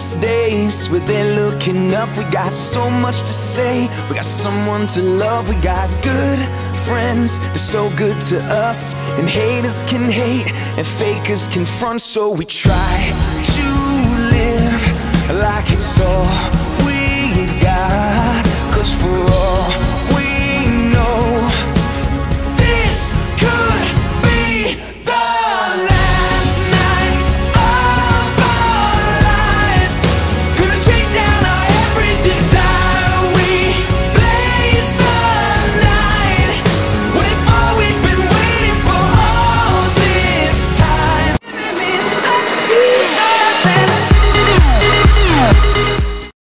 These days, they're looking up. We got so much to say, we got someone to love, we got good friends. They're so good to us, and haters can hate, and fakers can front. So we try